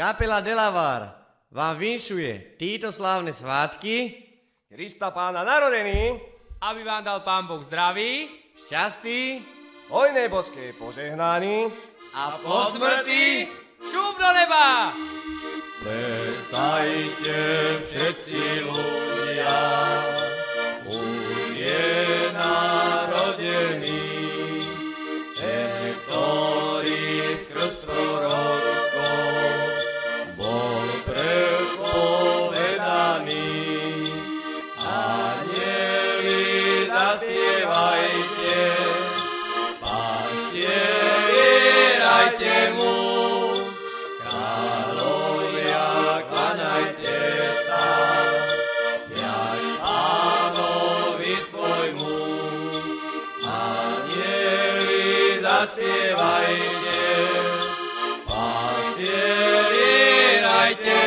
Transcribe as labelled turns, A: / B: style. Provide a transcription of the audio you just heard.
A: Kapela Delavar vám vinšuje títo slávne svátky,
B: Krista pána narodený,
C: aby vám dal pán Boh zdraví
A: šťastí
B: hojné boské požehnaný,
A: a
C: po smrti. Šup do neba.
D: Plesajte všetci rajte mu, kráľovia klaňajte sa, jak pánovi svojmu. Anieli zaspievajte, pastieri rajte